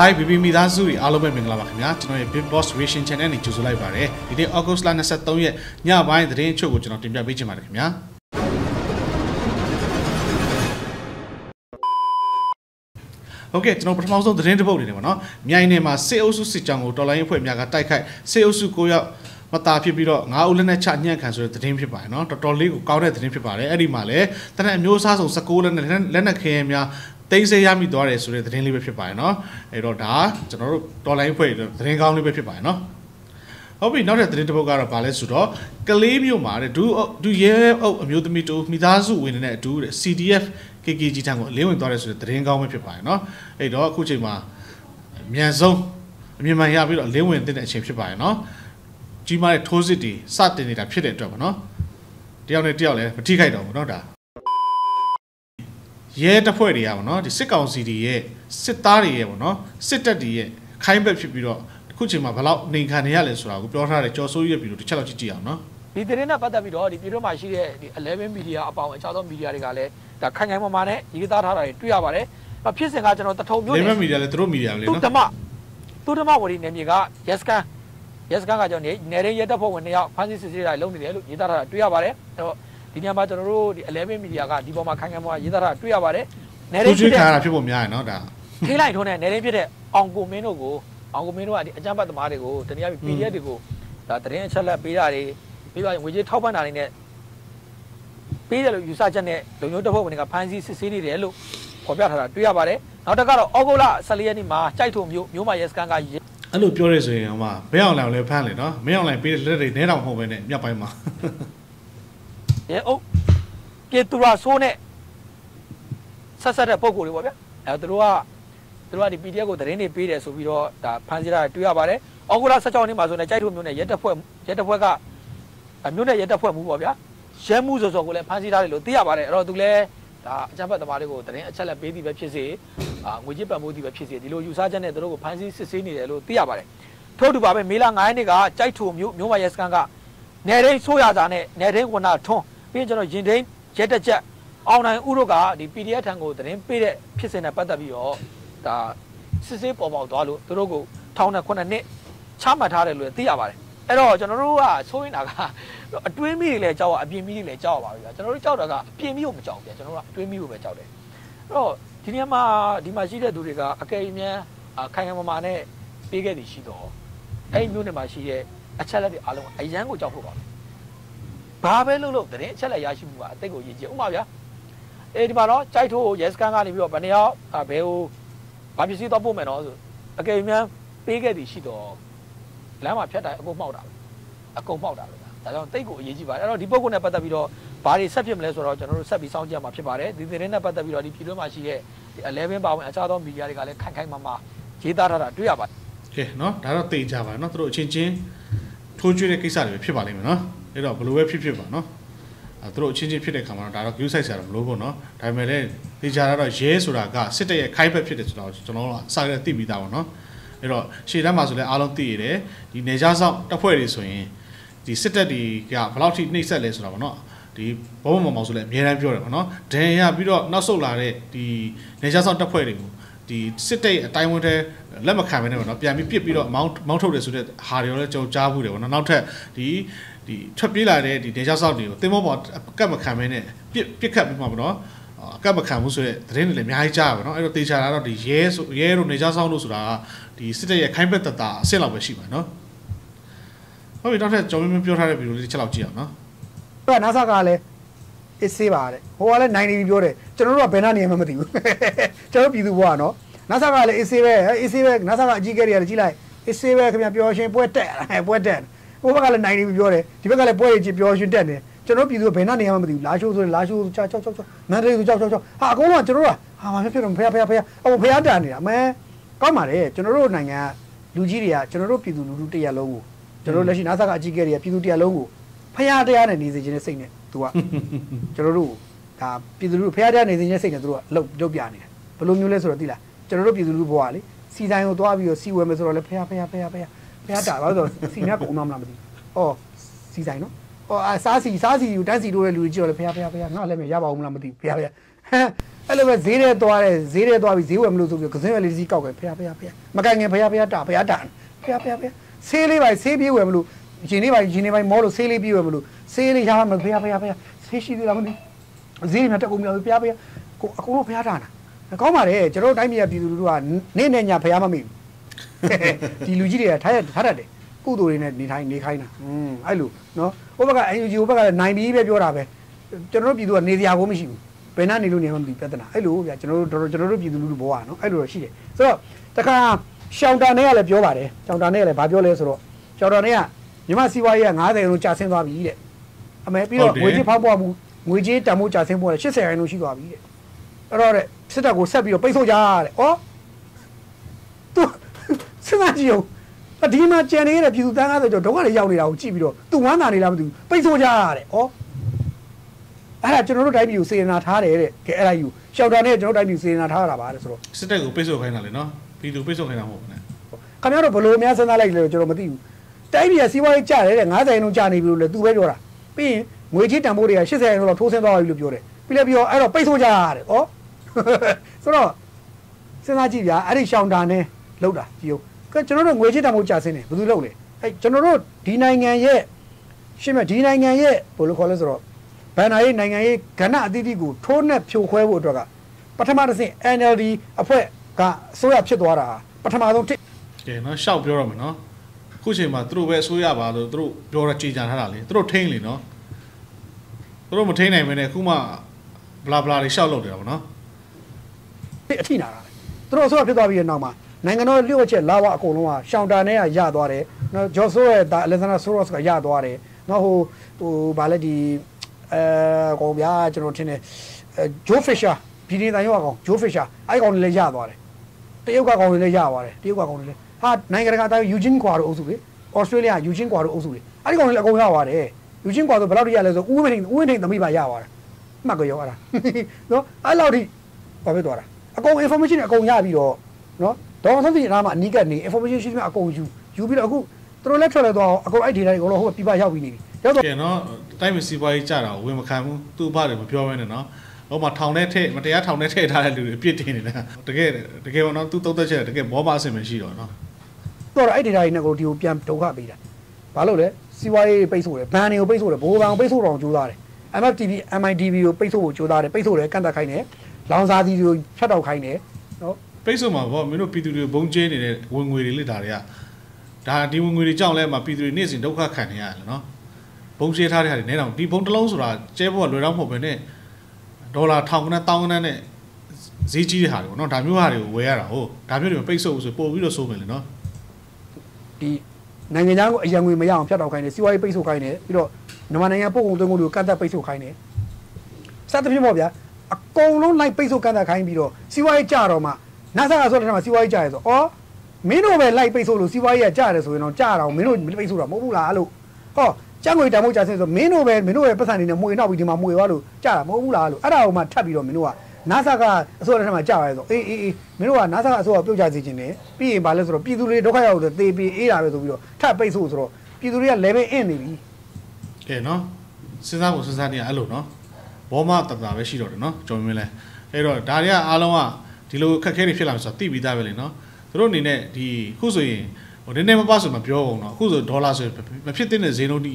Hi BB မိသားစုတွေအားလုံးပဲမင်္ဂလာပါခင်ဗျာကျွန်တော်ရဲ့ Big Boss Reaction Channel နဲ့ကြိုဆိုလိုက်ပါတယ်ဒီနေ့ August လ23ရက်ညပိုင်းသတင်းအချို့ကိုကျွန်တော်တင်ပြပေးချင်ပါတယ်ခင်ဗျာဟုတ်ကဲ့ကျွန်တော်ပထမဆုံးသတင်းတစ်ပုဒ်နေတယ်ပေါ့နော်မြိုင်နယ်မှာစေအုပ်စုစစ်ကြောင်းကိုတော်လိုင်းအဖွဲ့များကတိုက်ခိုက်စေအုပ်စုကိုရောက်မသားဖြစ်ပြီးတော့ငါးဦးလက်နဲ့ချညံ့ခံဆိုတဲ့သတင်းဖြစ်ပါတယ်နော်တော်တော်လေးကိုကောင်းတဲ့သတင်းဖြစ်ပါတယ်အဲ့ဒီမှာလည်းတနက်အမျိုးအစားဆုံး16လက်နဲ့လက်နက်ခဲယမ်းများ တိတ်ဆိတ်ရမိသွားတယ်ဆိုတဲ့သတင်းလေးပဲဖြစ်ပါတယ်နော်အဲ့တော့ဒါကျွန်တော်တို့တော်လိုင်းဖွဲ့သတင်းကောင်းလေးပဲဖြစ်ပါတယ်နော်ဟုတ်ပြီနောက်တဲ့သတင်းတစ်ပုဒ်ကတော့ဗာလဲဆိုတော့ကလေးမျိုးမှာတဲ့ဒူဒူရဲအုပ်အမျိုးသမီးတို့မိသားစုဝင်နေတဲ့အတူတဲ့ CDF KKG ထံကိုအလင်းဝင်သွားတယ်ဆိုတဲ့သတင်းကောင်းပဲဖြစ်ပါတယ်เนาะအဲ့တော့အခုချိန်မှာအမြန်ဆုံးအမြင်မှန်ရပြီးတော့အလင်းဝင်တဲ့အချိန်ဖြစ်ပါတယ်เนาะကြီးမားတဲ့ထိုးစစ်တွေစတင်နေတာဖြစ်တဲ့အတွက်ပေါ့เนาะတယောက်နဲ့တယောက်လည်းမထိခိုက်တော့ဘူးเนาะဒါ ရဲတပ်ဖွဲ့တွေကပေါ့နော်ဒီစစ်ကောင်စီတွေရဲ့စစ်သားတွေရဲ့ပေါ့နော်စစ်တပ်တွေရဲ့ခိုင်းဘက်ဖြစ်ပြီးတော့အခုချိန်မှာဘလောက်နေခံနေရလဲဆိုတာကိုပြောထားတယ်ကြော်ဆိုးရပြီလို့တစ်ချက်လောက်ကြည့်ကြည့်အောင်နော်ဒီသတင်းနဲ့ပတ်သက်ပြီးတော့ဒီပြည်တွင်းမှာရှိတဲ့ဒီ11 media အပေါင်းအခြားသော media တွေကလည်းဒါခိုင်ခိုင်မာမာနဲ့ရေးသားထားတာတွေတွေ့ရပါတယ်။ဖြစ်စဉ်ကကျွန်တော်တထုံမျိုးနဲ့ 11 media လည်းသူတို့ media ပဲလေနော်။သူဓမ္မသူဓမ္မဝရီနယ်မြေက yes scan yes scan ကကျွန်တော်နေနေရတဲ့တပ်ဖွဲ့ဝင်တယောက်ဖမ်းဆီးစစ်ဆေးတာလုပ်နေတယ်လို့ရေးသားထားတာတွေ့ရပါတယ်။အဲ့တော့ ဒီညမှာကျွန်တော်တို့ဒီ11 media ကဒီပေါ်မှာခိုင်ခိုင်မာမာရေးသားထားတာတွေ့ရပါတယ်။နေရသူဖြချွေးစ်ခံတဲ့ရတာဖြစ်ဖို့များရယ်နော်ဒါထိလိုက်ထုံးတဲ့နေရဖြစ်တဲ့အောင်ကိုမင်းတို့ကိုအောင်ကိုမင်းတို့ကဒီအကြမ်းဖက်သမားတွေကိုတနည်းအားဖြင့် PDF တွေကိုဒါသတင်းအချက်လက်ပေးတာတွေပြီးတော့ငွေကြေးထောက်ပံ့တာတွေနဲ့ပေးတယ်လို့ယူဆချက်နဲ့လုံခြုံတပ်ဖွဲ့ဝင်တွေကဖမ်းဆီးစစ်ဆေးနေတယ်လို့ဖော်ပြထားတာတွေ့ရပါတယ်နောက်တစ်ခါတော့ဩဂုတ်လ14ရက်နေ့မှာကြိုက်ထုံမျိုးမျိုးမရဲစကန်ကရဲအဲ့လိုပြောရဲဆိုရင်ဟိုမှာဘဲအောင်လိုင်ကိုလည်းဖမ်းလေနော်မင်းအောင်လိုင်ပေးတဲ့လက်တွေနဲတောင်မဟုတ်ပဲနဲ့မြောက်ပိုင်းမှာ ရဲအုပ်ပြေတူရာဆိုးနဲ့ဆက်ဆက်တဲ့ပုံကိုယ်တွေပေါ့ဗျာအဲသူတို့ကသူတို့ကဒီ PDF ကိုသတင်းတွေပေးတယ်ဆိုပြီးတော့ဒါဖမ်းဆီးတာတွေ့ရပါတယ်ဩဂုတ်လ16ရက်နေ့မှာဆိုရင်ကြိုက်ထုံမျိုးနဲ့ရဲတပ်ဖွဲ့ရဲတပ်ဖွဲ့ကမျိုးနဲ့ရဲတပ်ဖွဲ့မှုပေါ့ဗျာရဲမှုစောစောကိုလည်းဖမ်းဆီးထားတယ်လို့သိရပါတယ်အဲ့တော့သူလည်းဒါအကြမ်းဖက်သမားတွေကိုသတင်းအချက်လက်ပေးသည်ပဲဖြစ်စေအာငွေကြေးပံ့ပိုးသည်ပဲဖြစ်စေဒီလိုယူဆချက်နဲ့သူတို့ကိုဖမ်းဆီးစစ်ဆေးနေတယ်လို့သိရပါတယ်ထို့တူပါပဲမေလ9ရက်နေ့ကကြိုက်ထုံမျိုးမျိုးမရဲစကန်ကနေရင်းဆိုးရတာနဲ့နေရင်းဝနာထွန်း ပြီးရင်ကျွန်တော်ရင်ထိန်ရဲတက်ချက်အောင်နိုင်ဥတို့ကဒီ PDF ထံကိုသတင်းပေးတဲ့ဖြစ်စဉ်နဲ့ပတ်သက်ပြီးတော့ဒါစစ်ဆေးပေါ်ပေါက်သွားလို့သူတို့ကိုထောင်နဲ့9နှစ်ချမှတ်ထားတယ်လို့သိရပါတယ်အဲ့တော့ကျွန်တော်တို့ကဆိုရင်တာကအတွင်းမိတွေလည်းကြောက်ရအပြင်မိတွေလည်းကြောက်ရပါပြီဗျာကျွန်တော်တို့ကြောက်တာကအပြင်မိကိုမကြောက်ဘူးဗျာကျွန်တော်တို့ကအတွင်းမိကိုပဲကြောက်တယ်အဲ့တော့ဒီနေရာမှာဒီမှာရှိတဲ့သူတွေကအကယ်၍များခိုင်ခိုင်မာမာနဲ့ပေးခဲ့သည်ရှိတော့အဲ့ဒီမျိုးတွေမှာရှိတဲ့အချက်လက်တွေအားလုံးအရန်ကိုကြောက်ဖို့ပါ ဘာပဲလုပ်လို့တရင်အချက်လက်ရရှိမှုကအသိကိုရည်ကြည်ဥပမာဗျာအဲဒီမှာတော့ကြိုက်ထိုးရဲစကန်ကနေပြီးတော့ဗနေရောက်ဘဲဟိုဘာပစ္စည်းတော့ပို့မယ်နော်ဆိုအကယ်၍များပေးခဲ့သည်ရှိတော့လမ်းမှာဖြတ်တိုင်းအကုန်မှောက်တာပဲအကုန်မှောက်တာပဲဒါကြောင့်တိတ်ကိုအရေးကြီးပါတယ်အဲ့တော့ဒီပုဂ္ဂိုလ်နဲ့ပတ်သက်ပြီးတော့ဘာတွေဆက်ဖြစ်မလဲဆိုတော့ကျွန်တော်တို့ဆက်ပြီးစောင့်ကြည့်ရမှာဖြစ်ပါတယ်ဒီသတင်းနဲ့ပတ်သက်ပြီးတော့ဒီပြည်တွင်းမှာရှိတဲ့ဒီ11ပါဝင်အခြားသောမီဒီယာတွေကလည်းခိုင်ခိုင်မာမာရေးသားထားတာတွေ့ရပါတယ်ကဲနော်ဒါတော့တေးကြပါနော်သူတို့အချင်းချင်းထိုးကျွေးတဲ့ကိစ္စတွေပဲဖြစ်ပါလိမ့်မယ်နော် အဲ့တော့ဘယ်လိုပဲဖြစ်ဖြစ်ပါနော်အဲသူတို့အချင်းချင်းဖြစ်တဲ့ခါမှာတော့ဒါတော့ view site ဆရာတော့မလို့ပေါ့နော်ဒါပေမဲ့လည်းတေးကြတာတော့ရဲဆိုတာကစစ်တပ်ရဲ့ခိုင်းဘက်ဖြစ်တယ်ဆိုတော့ကျွန်တော်တို့အစားရသိပြီးသားပါနော်အဲ့တော့ရှေ့တန်းမှာဆိုလည်းအားလုံးသိရတယ်ဒီနေကြားဆောင်တပ်ဖွဲ့တွေဆိုရင်ဒီစစ်တပ်တွေကဘယ်လောက်ထိနှိမ့်ဆက်လဲဆိုတာပေါ့နော်ဒီဘောမမောင်မောင်ဆိုလည်းအများအားပြောတယ်ပေါ့နော်ဒန်ရပြီးတော့နောက်ဆုတ်လာတဲ့ဒီနေကြားဆောင်တပ်ဖွဲ့တွေကိုဒီစစ်တပ်ရဲ့အတိုင်းဝန်းထဲလက်မခံဘဲနဲ့ပေါ့နော်ပြန်ပြီးပြစ်ပြီးတော့မောင်းမောင်းထုတ်တယ်ဆိုတဲ့ဟာတွေရောလည်းကြုံကြားဘူးတယ်ပေါ့နော်နောက်ထပ်ဒီ ဒီထွက်ပြေးလာတဲ့ဒီနေကြားဆောင်တွေကိုတင်မောပေါ်ကတ်မခံဘဲနဲ့ပြစ်ပြစ်ခတ်ပြီးမှပေါ့နော်အကတ်မခံဘူးဆိုတဲ့သတင်းတွေလည်းအများကြီးကြားပါတော့အဲ့တော့တေချာတာတော့ဒီရဲဆိုရဲတို့နေကြားဆောင်တို့ဆိုတာကဒီစစ်တပ်ရဲ့ခိုင်းဘက်တတာအဆင့်လောက်ပဲရှိပါနော်ဟုတ်ပြီနောက်ထပ်ကြောင်မင်းပြောထားတဲ့ဗီဒီယိုလေးတစ်ချက်လောက်ကြည့်အောင်နော်သူကနာဆာကလည်းအစ်စေးပါတဲ့ဟိုကလည်းနိုင်နေပြီပြောတယ်ကျွန်တော်တို့ကဘယ်နှနေမှမသိဘူးကျွန်တော်ပြည်သူဘွားနော်နာဆာကလည်းအစ်စေးပဲအစ်စေးပဲနာဆာကအကြီးကဲတွေကလည်းကြီးလိုက်အစ်စေးပဲခင်ဗျပျော်ရှင်ပွဲတက်ပွဲတက် ဟိုဘက်ကလည်းနိုင်နေပြီပြောတယ်ဒီဘက်ကလည်းပွဲရကြီးပျော်ရှင်တက်နေကျွန်တော်ပြည်သူကဘယ်နှနေမှမသိဘူးလာရှိုးဆိုရင်လာရှိုးချာချောက်ချောက်ချောက်မန္တလေးဆိုချောက်ချောက်ချောက်ဟာအကုန်လုံးကကျွန်တော်တို့ကဟာမဖြစ်ဖြစ်တော့ဖះဖះဖះအမဖះတန်နေတာမဲကောင်းပါတယ်ကျွန်တော်တို့နိုင်ငံလူကြီးတွေကကျွန်တော်တို့ပြည်သူလူထုတရက်လုံးကိုကျွန်တော်တို့လက်ရှိနာဆာကအကြီးကဲတွေကပြည်သူတရက်လုံးကိုဖះတရားနဲ့နေစေခြင်းနဲ့စိတ်နဲ့သူကကျွန်တော်တို့ဒါပြည်သူလူထုဖះတရားနေစဉ်ချင်းစိတ်နဲ့သူတို့ကလှုပ်လှုပ်ပြနေတယ်ဘယ်လိုမျိုးလဲဆိုတော့သိလားကျွန်တော်တို့ပြည်သူလူထုဘဝကလေစီတိုင်းကိုသွားပြီးတော့စီဝယ်မယ်ဆိုတော့လေဖះဖះဖះဖះ ဖះတာပါဆိုတော့စီများပုံမှန်မလားမသိဘူး။အော်စီတိုင်းနော်။အော်အစားစီစားစီယူတန်းစီတို့တဲ့လူတွေကြည့်တော့လေဖះဖះဖះငါလည်းမရပါဘူးမလားမသိဘူးဖះဖះဟမ်အဲ့လိုပဲဈေးထဲသွားတယ်ဈေးထဲသွားပြီးဈေးဝယ်မလို့ဆိုပြီးကစင်းရွက်လေးတစ်စီးကောက်ခဲ့ဖះဖះဖះမကန်ငင်ဖះဖះတာဖះတာဖះဖះဖះဆေးလေးပါဆေးပြေးဝယ်မလို့ရင်လေးပါရင်လေးပါမောလို့ဆေးလေးပြေးဝယ်မလို့ဆေးလေးရမှာဖះဖះဖះဆေးရှိသေးလားမသိဈေးတွေတက်ကုန်မြောက်ဖះဖះကိုအကုန်လုံးဖះတာနာကောင်းပါတယ်ကျွန်တော်တို့တိုင်းပြည်ပြည်သူလူထုကနေ့နဲ့ညဖះမမိဘူး ဒီလူကြီးတွေကထားရထားတတ်တယ်ကုသိုလ်တွေနဲ့နေထိုင်နေခိုင်းတာอืมအဲ့လိုနော်ဟိုဘက်က NUG ဟိုဘက်ကနိုင်ပြီးပဲပြောတာပဲကျွန်တော်တို့ပြည်သူကနေစရာကိုမရှိဘူးဘယ်နှနေလို့နေမှမသိပြဿနာအဲ့လိုဗျာကျွန်တော်တို့ကျွန်တော်တို့ပြည်သူလူထုဘောကနော်အဲ့လိုတော့ရှိတယ်ဆိုတော့တခါရှောင်းတာနဲ့ကလည်းပြောပါတယ်ရှောင်းတာနဲ့ကလည်းဘာပြောလဲဆိုတော့ရှောင်းတာနဲ့ကမြမစီးပွားရေးက90ရာခိုင်နှုန်းကျဆင်းသွားပြီတဲ့အမေပြီးတော့ငွေကြေးဖောက်ပွားမှုငွေကြေးတန်ဖိုးကျဆင်းမှုလည်း80ရာခိုင်နှုန်းရှိသွားပြီတဲ့အဲ့တော့တဲ့စစ်တပ်ကိုဆက်ပြီးတော့ပိတ်ဆို့ကြတဲ့ဩသူ စဉ်းစားကြည့်အောင်ဒီမှာကြံနေတဲ့ပြည်သူတန်း90ကျော်ဒုက္ခတွေရောက်နေတာကိုကြည့်ပြီးတော့သူဝမ်းသာနေလားမသိဘူးပိတ်ဆို့ကြတဲ့ဩအဲ့ဒါကျွန်တော်တို့တိုင်းပြည်ကိုစေနာထားတယ်တဲ့ကဲအဲ့ဒါယူရှောက်တာနဲ့ကျွန်တော်တို့တိုင်းပြည်စေနာထားရတာပါတဲ့ဆိုတော့စစ်တပ်ကိုပိတ်ဆို့ခိုင်းတာလေနော်ပြည်သူပိတ်ဆို့ခိုင်းတာမဟုတ်ဘူးနဲ့ခင်ဗျားတို့ဘယ်လိုများစဉ်းစားလိုက်လဲကျွန်တော်မသိဘူးတိုင်းပြည်ကစီးပွားရေးကျတယ်တဲ့90ရာခိုင်နှုန်းကျနေပြီလို့လည်းသူပဲပြောတာပြီးရင်ငွေကြေးတန်ဖိုးတွေက80ရာခိုင်နှုန်းလောက်ထိုးဆင်းသွားပြီလို့ပြောတယ်ပြီးလည်းပြောအဲ့တော့ပိတ်ဆို့ကြရတယ်ဩဆိုတော့စဉ်းစားကြည့်ဗျာအဲ့ဒီရှောင်းတာနဲ့လောက်တာကြည့်ဦး ကဲကျွန်တော်တို့ငွေကြေးတန်ဖိုးကျဆင်းတယ်ဘယ်သူလုပ်လဲအဲ့ကျွန်တော်တို့ဒီနိုင်ငံရဲ့ရှင်းမဒီနိုင်ငံရဲ့ဘယ်လိုခေါ်လဲဆိုတော့ဘန်နာရေးနိုင်ငံရေးကဏ္ဍအသီးသီးကိုထိုးနှက်ဖြိုခွဲဖို့အတွက်ကပထမတစ်ဆင့် NLD အဖွဲ့ကအစိုးရဖြစ်သွားတာပထမဆုံးတစ်ကဲနော်ရှောက်ပြောရမယ်နော်အခုချိန်မှာသူတို့ပဲအစိုးရပါလို့သူတို့ပြောရကြေညာထားတာလေသူတို့ထိန်းလေနော်သူတို့မထိန်းနိုင်မင်းနဲ့အခုမှဘလာဘလာတွေရှောက်လုပ်နေတာပေါ့နော်အထိနာတာသူတို့အစိုးရဖြစ်သွားပြီးတဲ့နောက်မှာ နိုင်ငံတော်လျှို့ချက်လာဝအကုန်လုံးကရှောင်းတာနဲ့ကရသွားတယ်နော်ဂျော့ဆိုရဲ့ဒါအလက်ဇန်နာဆိုရော့စ်ကရသွားတယ်နော်ဟိုဟိုဗာလဲဒီအဲကောင်ဗျာကျွန်တော်ထင်တယ်ဂျိုးဖစ်ရှာပြည်နေတိုင်းရောကောင်ဂျိုးဖစ်ရှာအဲ့ကောင်တွေလည်းရသွားတယ်တရုတ်ကကောင်တွေလည်းရသွားတယ်တရုတ်ကကောင်တွေလည်းဟာနိုင်ငံတကာတိုင်းယူဂျင်းကွာတို့အုပ်စုလေဩစတြေးလျယူဂျင်းကွာတို့အုပ်စုလေအဲ့ဒီကောင်တွေလည်းအကုန်ရသွားတယ်ယူဂျင်းကွာဆိုဘယ်လောက်ထိရလဲဆိုဦးဝင်းထိန်ဦးဝင်းထိန်သမီးပါရသွားတယ်မှတ်ကြရောအဲ့ဒါနော်အဲ့လောက်ထိဘာဖြစ်သွားတာအကုန် information အကုန်ရပြီးတော့နော် ဒေါအောင်ဆန်းစုကြည်နားမှာအနီးကပ်နေ information ရှိသမျှအကုန်ယူယူပြီးတော့အခုသူတို့လက်ထွက်လဲသွားအောင်အကုန်အဲ့ data တွေအကုန်လုံးဟိုပြပရောက်ပြီးနေပြီရောက်တော့ကဲနော်တိုင်းမစီပွားရေးကြတာကိုဝင်မခံဘူးသူ့ဘာတွေမပြောဘဲနဲ့နော်ဟိုမှာထောင်ထဲထည့်မတရားထောင်ထဲထည့်ထားတဲ့လူတွေအပြစ်တင်နေတာတကယ်တကယ်ပေါ့နော်သူသုံးသက်ချက်တကယ်ဘောမအဆင်မရှိတော့နော်တော့အဲ့ data တွေနဲ့ကိုဒီကိုပြန်ဒုက္ခပေးတာဘာလို့လဲစီးပွားရေးပိတ်ဆို့တယ်ဘဏ်တွေကိုပိတ်ဆို့တယ်ဘိုးဘဏ်ကိုပိတ်ဆို့တော့ကြိုးစားတယ် MFTV MIDB ကိုပိတ်ဆို့ဖို့ကြိုးစားတယ်ပိတ်ဆို့တယ်ကန့်သက်ခိုင်းတယ်လောင်စာစီတွေကိုဖြတ်တောက်ခိုင်းတယ်နော် ပိတ်ဆို့မှာပေါ့မင်းတို့ပြည်သူတွေဘုံကျဲနေတဲ့ဝင်ငွေတွေလေဒါတွေကဒါဒီဝင်ငွေတွေကြောင့်လဲမှာပြည်သူတွေနေ့စဉ်ဒုက္ခခံနေရတယ်နော်ဘုံကျဲထားတဲ့ဟာတွေနဲတောင်ဒီဘုံတစ်လုံးဆိုတာကျဲဖို့ကလွယ်တော့မဟုတ်ပဲနဲ့ဒေါ်လာထောင်ကနတောင်းကနနဲ့ဈေးကြီးတဲ့ဟာတွေပေါ့နော်ဒါမျိုးဟာတွေကိုဝယ်ရတာဟုတ်ဒါမျိုးတွေပိတ်ဆို့ဆိုပို့ပြီးတော့စိုးမယ်လေနော်ဒီနိုင်ငံသားကိုအရန်ငွေမရအောင်ဖြတ်တောက်ခိုင်းတယ်စီးပွားရေးပိတ်ဆို့ခိုင်းတယ်ပြီးတော့မြန်မာနိုင်ငံပို့ကုန်သွင်းကုန်တွေကိုကန့်သက်ပိတ်ဆို့ခိုင်းတယ်စသဖြင့်ပေါ့ဗျာအကုန်လုံးလိုက်ပိတ်ဆို့ကန့်သက်ခိုင်းပြီးတော့စီးပွားရေးကြတော့မှ နာဆာကဆိုတဲ့ထဲမှာစီးပွားရေးကြရဲဆိုဩမင်းတို့ပဲလိုက်ပိတ်ဆို့လို့စီးပွားရေးကကြရတယ်ဆိုရင်တော့ကြတော့မင်းတို့ပိတ်ဆို့တာမဟုတ်ဘူးလားလို့ဟောကျန်းငွေတန်ဖိုးကြဆင်းဆိုမင်းတို့ပဲမင်းတို့ရဲ့ပတ်စံနေနဲ့မှွေနောက်ပြီးဒီမှာမှွေသွားလို့ကြတာမဟုတ်ဘူးလားလို့အဲ့ဒါကိုမှထပ်ပြီးတော့မင်းတို့ကနာဆာကအစိုးရထဲမှာကြရဲဆိုအေးအေးအေးမင်းတို့ကနာဆာကအစိုးရပြုတ်ကြစေခြင်းနဲ့ပြီးရင်ဗာလဲဆိုတော့ပြည်သူတွေဒုက္ခရောက်တော့သေပြီးအေးတာပဲဆိုပြီးတော့ထပ်ပိတ်ဆို့ဆိုတော့ပြည်သူတွေက level အင်းနေပြီကဲနော်စဉ်းစားဖို့စဉ်းစားနေရအဲ့လိုနော်ဘောမတတာပဲရှိတော့တယ်နော်ကြော်မင်းလဲအဲ့တော့ဒါတွေကအားလုံးက ဒီလိုခက်ခဲတွေဖြစ်လာမှဆိုတော့သိပြီးသားပဲလေနော်သူတို့အနေနဲ့ဒီခုဆိုရင်ဟိုနည်းနည်းမပါဆိုမပြောဘူးနော်အခုဆိုဒေါ်လာဆိုမဖြစ်တဲ့ဈေးနှုန်းဒီ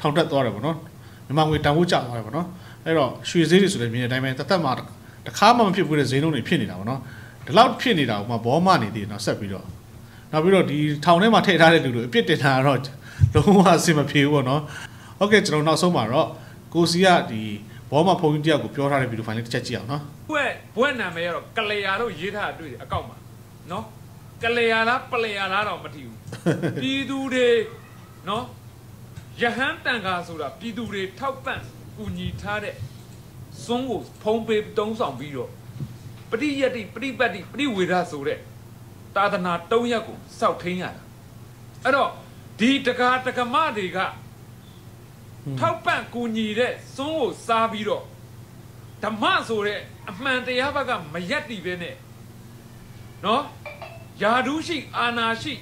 ထောင်တက်သွားတယ်ပေါ့နော်မြန်မာငွေတန်ဖိုးကျသွားတယ်ပေါ့နော်အဲ့တော့ရွှေဈေးတွေဆိုလည်းမြင်တဲ့အတိုင်းပဲတသက်မှတခါမှမဖြစ်ဘူးတဲ့ဈေးနှုန်းတွေဖြစ်နေတာပေါ့နော်ဒီလောက်ဖြစ်နေတာကမှဘောမနေသေးတယ်နော်ဆက်ပြီးတော့နောက်ပြီးတော့ဒီထောင်ထဲမှာထည့်ထားတဲ့လူတွေအပြစ်တင်တာကတော့လုံးဝအဆင်မပြေဘူးပေါ့နော်ဟုတ်ကဲ့ကျွန်တော်နောက်ဆုံးမှာတော့ကိုစီကဒီ ဘောမဖုန်းကြီးတယောက်ကိုပြောထားတဲ့ဗီဒီယိုဖိုင်လေးတစ်ချက်ကြည့်အောင်နော်ဘွဲ့ဘွဲ့နာမည်ကတော့ကလျာလို့ရေးထားတာတွေ့တယ်အကောက်မှာနော်ကလျာလားပလျာလားတော့မထီဘူးပြည်သူတွေနော်ယဟန်တန်ခါဆိုတာပြည်သူတွေထောက်ပံ့ကူညီထားတဲ့စွန်းကိုဖုံးပေးတုံးဆောင်ပြီးတော့ပရိယတ္တိပရိပတ်တိပရိဝေဒဆိုတဲ့သာသနာ၃ရက်ကိုစောက်ထိန်ရတာအဲ့တော့ဒီတကာတကမတွေက ထောက်ပံ့ကူညီတဲ့စွန်းကိုစားပြီးတော့ဓမ္မဆိုတဲ့အမှန်တရားဘက်ကမရက်တည်ပဲနဲ့နော်ယာဒုရှိအာနာရှိ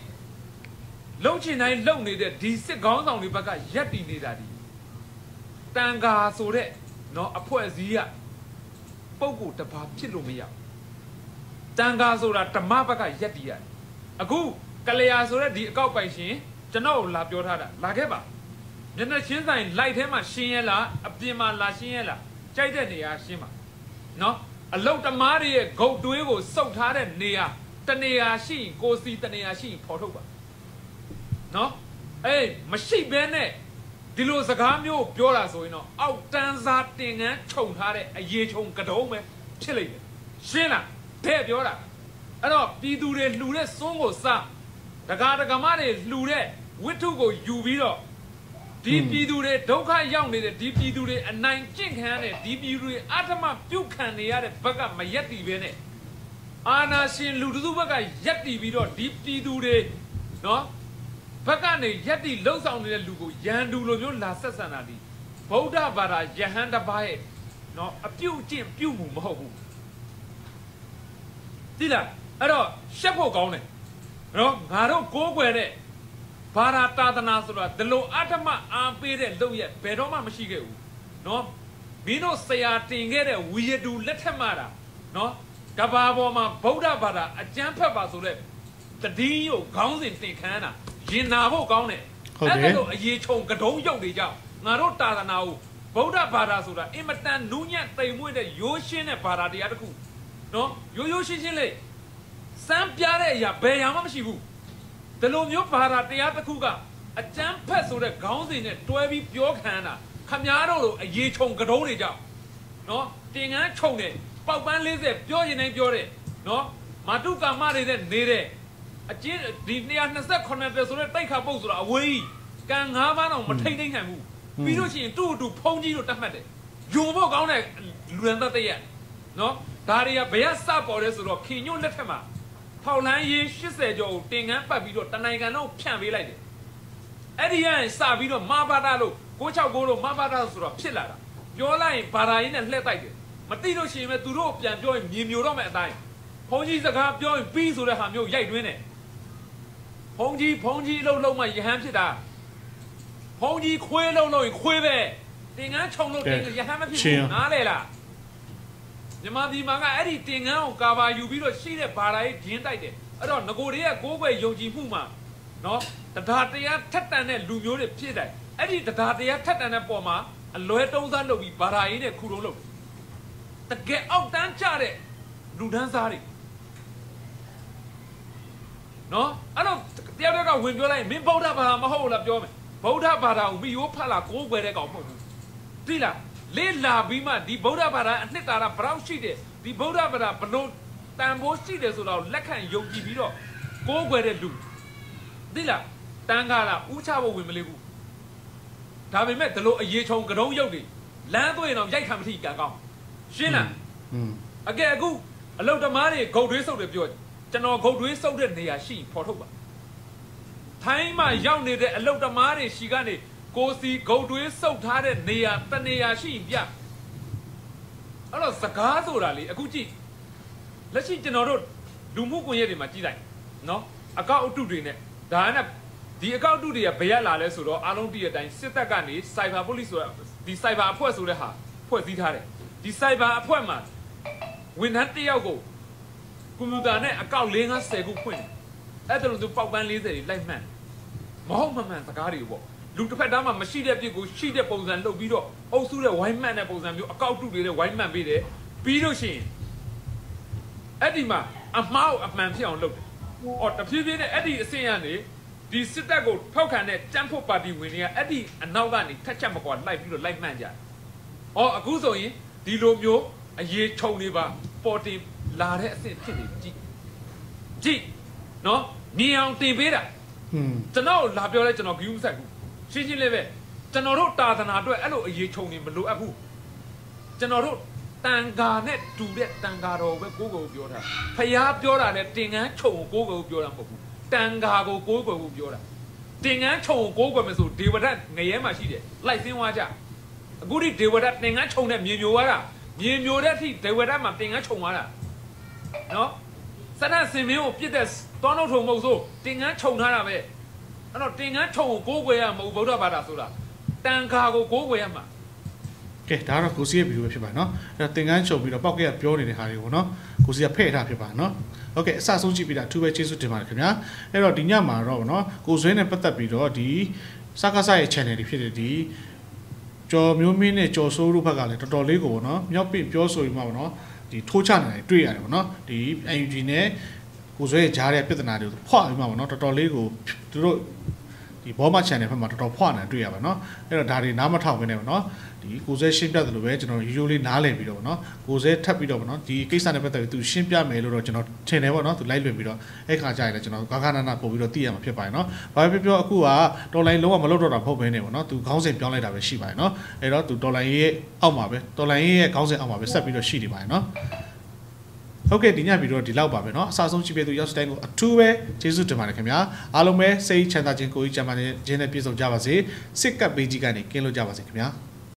လုံချင်တိုင်းလုံနေတဲ့ဒီစစ်ကောင်းဆောင်တွေဘက်ကရက်တည်နေတာဒီတန်ဃာဆိုတဲ့နော်အဖွဲ့အစည်းကပုံကိုတပါဖြစ်လို့မရဘူးတန်ခါဆိုတာဓမ္မဘက်ကရက်တည်ရတယ်အခုကလျာဆိုတဲ့ဒီအကောက်ပိုင်ရှင်ကျွန်တော်ကိုလာပြောထားတာလာခဲ့ပါ မျက်နှာချင်းဆိုင်လိုက်ထဲမှာရှင်းရဲလားအပြင်မှာလာရှင်းရဲလားကြိုက်တဲ့နေရာရှင်းပါနော်အလုတ်တမားတွေရဲ့ဂုတ်တွေးကိုစုပ်ထားတဲ့နေရာတနေရာရှိရင်ကိုစီတနေရာရှိရင်ဖော်ထုတ်ပါနော်အေးမရှိဘဲနဲ့ဒီလိုစကားမျိုးပြောတာဆိုရင်တော့အောက်တန်းစားတင်ငန်းခြုံထားတဲ့အရေးခြုံကတုံးပဲဖြစ်လိမ့်မယ်ရှင်းလားတဲ့ပြောတာအဲ့တော့ပြည်သူတွေလှူတဲ့စွန်းကိုစဒကာဒကမတွေလှူတဲ့ဝိထုကိုယူပြီးတော့ ဒီပြည်သူတွေဒုက္ခရောက်နေတဲ့ဒီပြည်သူတွေအနိုင်ကျင့်ခံရတဲ့ဒီပြည်သူတွေအထမပြုတ်ခံနေရတဲ့ဘက်ကမရက်တီပဲနဲ့အာနာရှင်လူတစုဘက်ကရက်တီပြီးတော့ဒီပြည်သူတွေနော်ဘက်ကနေရက်တီလှုပ်ဆောင်နေတဲ့လူကိုရန်သူလိုမျိုးလာဆက်ဆံတာဒီဗုဒ္ဓဘာသာယဟန်တစ်ပါးရဲ့နော်အပြုတ်ကျင့်ပြုတ်မှုမဟုတ်ဘူးသိလားအဲ့တော့ရှက်ဖို့ကောင်းတယ်နော်ငါတို့ကိုးကွယ်တဲ့ ဘာသာတာသနာဆိုတာဒီလိုအတ္တမအားပေးတဲ့လုပ်ရက်ဘယ်တော့မှမရှိခဲ့ဘူးနော်မင်းတို့ဆရာတင်ခဲ့တဲ့ဝီရတူလက်ထက်မှတာနော်ကဘာပေါ်မှာဗုဒ္ဓဘာသာအကျမ်းဖတ်ပါဆိုတဲ့တတိယကိုခေါင်းစဉ်တင်ခမ်းတာရင်နာဖို့ကောင်းတယ်ဟုတ်တယ်အဲ့ဒါလိုအရေးချုံကတုံးရုပ်တွေကြောင့်ငါတို့တာသနာကိုဗုဒ္ဓဘာသာဆိုတာအင်မတန်နူးညံ့တိမ်မွေ့တဲ့ရိုးရှင်းတဲ့ဘာသာတရားတစ်ခုနော်ရိုးရိုးရှင်းရှင်းလေးစမ်းပြတဲ့အရာဘယ်ရာမှမရှိဘူး ဒီလိုမျိုးဘာသာတရားတစ်ခုကအကျမ်းဖက်ဆိုတဲ့ခေါင်းစဉ်နဲ့တွဲပြီးပြောခံတာခမားတို့လိုအရေးချုံကတုံးတွေကြောင့်နော်တင်ငန်းခြုံတယ်ပေါက်ပန်း40ပြောရင်တိုင်းပြောတယ်နော်မာတုကာမတွေနဲ့နေတဲ့အကျဉ်းဒီ228ပဲဆိုတဲ့တိုက်ခါပုတ်ဆိုတာအဝေးကြီးကံ၅ပါးတော့မထိမ့်သိမ့်နိုင်ဘူးပြီးလို့ရှိရင်တူတူဖုံးကြီးတို့တတ်မှတ်တယ်ယုံဖို့ကောင်းတဲ့လူရန်သက်တရက်နော်ဒါတွေကဘယ်ကစပေါ်လဲဆိုတော့ခင်ညွန့်လက်ထက်မှာ ထောက်လန်းရေး80ကျော်ကိုတင်ငန်းပတ်ပြီးတော့တနိုင်ကန်တော့ဖြန့်ပေးလိုက်တယ်အဲ့ဒီရင်စပြီးတော့မာဘာတာလို့669လို့မာဘာတာဆိုတော့ဖြစ်လာတာပြောလိုက်ရင်ဘာသာရေးနဲ့လှည့်တိုက်တယ်မသိလို့ရှိရင်ပဲသူတို့ပြန်ပြောရင်မြေမျိုးတော့မဲ့အတိုင်းဘုန်းကြီးစကားပြောရင်ပြီးဆိုတဲ့ဟာမျိုးရိုက်တွင်းတယ်ဘုံကြီးဘုံကြီးလှုပ်လှုပ်မှယဟန်ဖြစ်တာဘုံကြီးခွေးလှုပ်လှုပ်ရင်ခွေးပဲတင်ငန်းခြုံလို့တင်ယဟန်မဖြစ်ဘူးနားလေလား မြမဒီမာကအဲ့ဒီတင်ငန်းကိုကာဗာယူပြီးတော့ရှိတဲ့ဘာသာရေးဂျင်းတိုက်တယ်အဲ့တော့ငကိုတွေကကိုးကွယ်ယုံကြည်မှုမှာနော်တရားတရားထက်တန်တဲ့လူမျိုးတွေဖြစ်တယ်အဲ့ဒီတရားတရားထက်တန်တဲ့ပုံမှာအလွဲတုံးစားလုပ်ပြီးဘာသာရေးနဲ့ခုလုံးလုပ်တကယ်အောက်တန်းကျတဲ့လူဒန်းစားတွေနော်အဲ့တော့တယောက်တယောက်ကဝင်ပြောလိုက်ရင်မင်းဗုဒ္ဓဘာသာမဟုတ်ဘူးလားပြောမယ်ဗုဒ္ဓဘာသာကိုမိရိုးဖတ်လာကိုးကွယ်တဲ့ကောင်မဟုတ်ဘူးသိလား လေ့လာပြီးမှဒီဗုဒ္ဓဘာသာအနှစ်သာရဘယ်တော့ရှိတယ်ဒီဗုဒ္ဓဘာသာဘလို့တန်ဖိုးရှိတယ်ဆိုတော့လက်ခံယုံကြည်ပြီးတော့ကိုးကွယ်တဲ့လူသိလားတန်ခါလားဥချဖို့ဝင်မလေးဘူးဒါပေမဲ့ဒီလိုအရေးချုံကတုံးရုပ်တွေလမ်းသွင်းတော့ရိုက်ခံမထိကံကောင်းရှင်းလားอืมအကဲအခုအလုတ်သမားတွေဂုတ်တွေးစုပ်တယ်ပြောကျွန်တော်ဂုတ်တွေးစုပ်တဲ့နေရာရှိရင်ဖော်ထုတ်ပါထိုင်းမှာရောက်နေတဲ့အလုတ်သမားတွေရှိကနေ ကိုစီဂုတ်တွေးစုပ်ထားတဲ့နေရာတနေရာရှိရင်ပြအဲ့တော့စကားဆိုတာလေအခုကြည့်လက်ရှိကျွန်တော်တို့လူမှုကွန်ရက်တွေမှာကြည့်လိုက်နော်အကောက်အတုတွေနဲ့ဒါနဲ့ဒီအကောက်အတုတွေကဘယ်ရလာလဲဆိုတော့အားလုံးတည့်တဲ့အတိုင်းစစ်တပ်ကနေ Cyber Police ဆိုတာဒီ Cyber အဖွဲ့ဆိုတဲ့ဟာဖွဲ့စည်းထားတယ်ဒီ Cyber အဖွဲ့မှာဝန်ထမ်းတစ်ယောက်ကိုကွန်ပျူတာနဲ့အကောင့်၄50ခုဖွင့်တယ်အဲ့ဒါလို့သူပေါက်ပန်း40တွေလိုက်မှန်မဟုတ်မမှန်စကားတွေပေါ့ လူတစ်ဖက်သားမှာမရှိတဲ့ပြစ်ကိုရှိတဲ့ပုံစံလုပ်ပြီးတော့အုပ်စုတဲ့ဝိုင်းမှန်တဲ့ပုံစံမျိုးအကောက်တုတွေနဲ့ဝိုင်းမှန်ပေးတယ်ပြီးလို့ရှိရင်အဲ့ဒီမှာအမှားကိုအမှန်ဖြစ်အောင်လုပ်တယ်။အော်တဖြည်းဖြည်းနဲ့အဲ့ဒီအဆင့်ရနေဒီစစ်တပ်ကိုထောက်ခံတဲ့တမ်ဖို့ပါတီဝင်တွေကအဲ့ဒီအနောက်ကနေထက်ချက်မကွာလိုက်ပြီးတော့လိုက်မှန်ကြတယ်။အော်အခုဆိုရင်ဒီလိုမျိုးအရေးချုံနေပါပေါ်တင်လာတဲ့အဆင့်ဖြစ်နေပြီကြည့်ကြည့်နော်မြင်အောင်တင်ပေးတာอืมကျွန်တော်လာပြောလဲကျွန်တော်ဂယူးမဆက်ဘူး ရှင်းရှင်းလေးပဲကျွန်တော်တို့တာသနာအတွက်အဲ့လိုအရေးချုံနေမလိုအပ်ဘူးကျွန်တော်တို့တန်ဃာနဲ့တူတဲ့တန်ဃာတော်ပဲကိုးကိုယ်ပြောတာဖះပြောတာနဲ့တင်ငန်းခြုံကိုကိုးကိုယ်ပြောတာမဟုတ်ဘူးတန်ဃာကိုကိုးကိုယ်ကိုပြောတာတင်ငန်းခြုံကိုကိုးကိုယ်မယ်ဆိုဒေဝဒတ်ငရဲမှာရှိတယ်လိုက်စင်းသွားကြအခုဒီဒေဝဒတ်တင်ငန်းခြုံနဲ့မြေမျိုးသွားတာမြေမျိုးတဲ့အထိဒေဝဒတ်မှာတင်ငန်းခြုံသွားတာနော်စနစင်မင်းကိုပြစ်တဲ့တောနှုတ်ထုံမဟုတ်ဆိုတင်ငန်းခြုံထားတာပဲ အဲ့တော့တင်ငန်းခြုံကိုကိုးကွယ်ရမဟုတ်ဗုဒ္ဓဘာသာဆိုတာတန်ခါကိုကိုးကွယ်ရမှာကဲဒါကတော့ကိုစီရဲ့ဗီဒီယိုပဲဖြစ်ပါနော်အဲ့တော့သင်ကန်းချုပ်ပြီးတော့ပောက်ကရပြောနေတဲ့ဟာတွေပေါ့နော်ကိုစီကဖဲ့ထားဖြစ်ပါနော်ဟုတ်ကဲ့အစဆုံးကြည့်ပြီးတာအထူးပဲကျေးဇူးတင်ပါတယ်ခင်ဗျာအဲ့တော့ဒီညမှာတော့ဗောနော်ကိုဆွေးနဲ့ပတ်သက်ပြီးတော့ဒီစကားဆရဲ့ channel တွေဖြစ်တဲ့ဒီကျော်မျိုးမင်းနဲ့ကျော်စိုးတို့ဘက်ကလည်းတော်တော်လေးကိုဗောနော်မြောက်ပြပြောဆိုပြီးမှဗောနော်ဒီထိုးချနေတယ်တွေ့ရတယ်ဗောနော်ဒီ UNG နဲ့ ကိုဆွဲကြားတဲ့ပြဿနာတွေကိုဖွာပြီးမှပေါ့နော်တော်တော်လေးကိုသူတို့ဒီဘောမချန်နယ်ဘက်မှာတော်တော်ဖွာနေတွေ့ရပါနော်အဲ့တော့ဒါတွေနားမထောင်ခင်းနေပေါ့နော်ဒီကိုဆွဲရှင်းပြတယ်လို့ပဲကျွန်တော်ရိုးရိုးလေးနားလည်ပြီးတော့ပေါ့နော်ကိုဆွဲထပ်ပြီးတော့ပေါ့နော်ဒီကိစ္စနဲ့ပတ်သက်ပြီးသူရှင်းပြမယ်လို့တော့ကျွန်တော်ထင်တယ်ပေါ့နော်သူလိုက်လွင်ပြီးတော့အဲ့ခါကျရင်လည်းကျွန်တော်ကာကနာနာပို့ပြီးတော့သိရမှာဖြစ်ပါတယ်နော်ဘာပဲပြောအခုကတော်လိုင်းလုံးဝမလွတ်တော့တာမဟုတ်ဘဲနဲ့ပေါ့နော်သူခေါင်းစဉ်ပြောင်းလိုက်တာပဲရှိပါတယ်နော်အဲ့တော့သူတော်လိုင်းရဲ့အောက်မှာပဲတော်လိုင်းရဲ့ခေါင်းစဉ်အောက်မှာပဲဆက်ပြီးတော့ရှိနေပါတယ်နော် ဟုတ်ကဲ့ဒီညဗီဒီယိုဒီလောက်ပါပဲเนาะအစားဆုံးကြည့်ပေးသူရောက်စတိုင်းကိုအထူးပဲကျေးဇူးတင်ပါတယ်ခင်ဗျာအားလုံးပဲစိတ်ချမ်းသာခြင်းကိုယ်ကြီးချမ်းသာခြင်းနဲ့ပြည့်စုံကြပါစေစစ်ကပ်ပေးကြီးကနေကင်းလို့ကြပါစေခင်ဗျာ